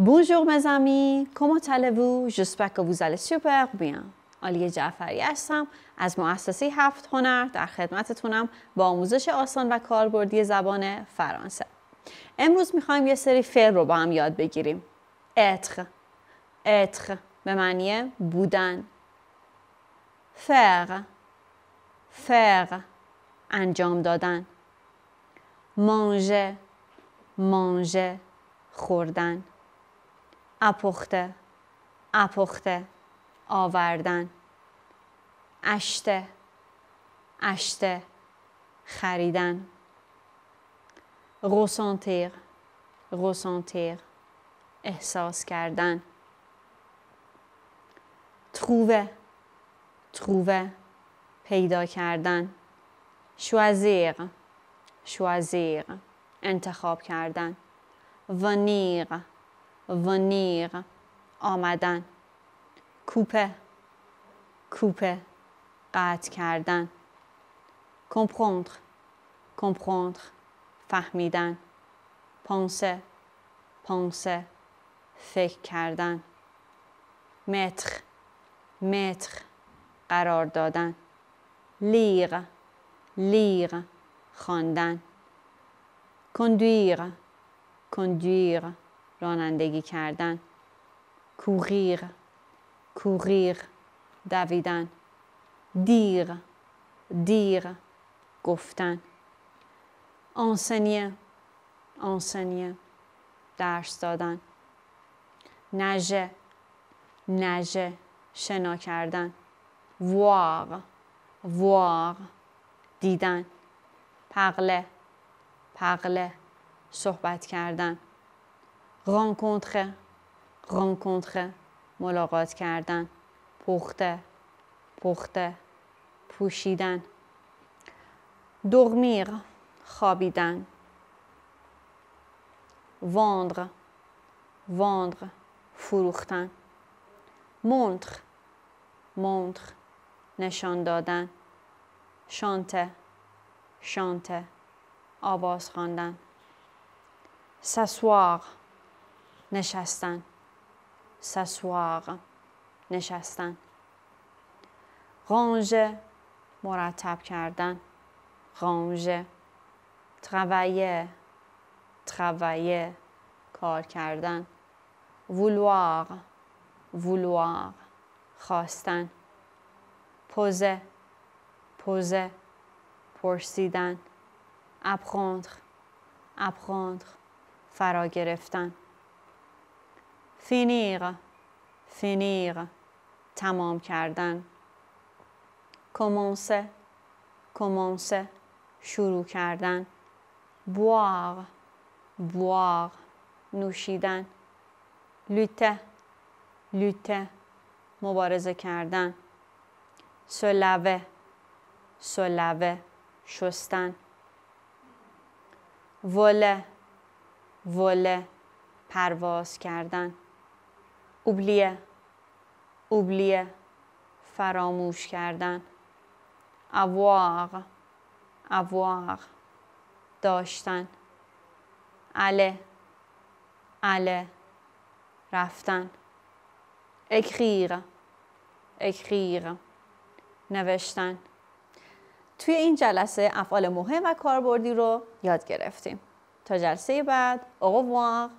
Bonjour mes amis, comment allez-vous? J'espère que vous allez super bien. آلی جعفری هستم از مؤسسه هفت هنر در خدمتتونم با آموزش آسان و کاربردی زبان فرانسه. امروز می‌خوایم یه سری فعل رو با هم یاد بگیریم. اتر اتر به معنی بودن. فر فر انجام دادن. مانژه مانژه خوردن. اپخته اپخته آوردن اشته اشته خریدن. ressentir ressentir احساس کردن. trouver trouver پیدا کردن. choisir choisir انتخاب کردن. venir venir آمدن. کوپه. کوپه. قطع کردن. Comprendre. Comprendre. فهمیدن. پانسه پانسه فکر کردن. متر متر قرار دادن. لیغ لیغ خواندن. کندویر کندویر رانندگی کردن. کوغیر کوغیر دویدن. دیر دیر گفتن. آنسنیه آنسنیه درس دادن. نژه نژه شنا کردن. وار وار دیدن. پغله پغله صحبت کردن. رانکونتره رانکونتره ملاقات کردن پخته پخته پوشیدن. دغمیر خوابیدن. واندر واندر فروختن. مونتر مونتر نشان دادن. شانته شانته آواز خواندن. سسواق نشستن. سسواق نشستن. رانژه مرتب کردن. رانژه ترویه. ترویه. کار کردن. وولوار وولوار خواستن. پوزه. پوزه. پرسیدن. اپخوندر اپخوندر فرا گرفتن. فینیر فینیر تمام کردن. کمونسه کمونسه شروع کردن. بواغ بواغ نوشیدن. لوته لوته مبارزه کردن. سلوه سلوه شستن. وله وله پرواز کردن. اوبلیه. اوبلیه. فراموش کردن. اواق اواق داشتن. اله. اله. رفتن. اکریر اکریر نوشتن. توی این جلسه افعال مهم و کاربردی رو یاد گرفتیم. تا جلسه بعد au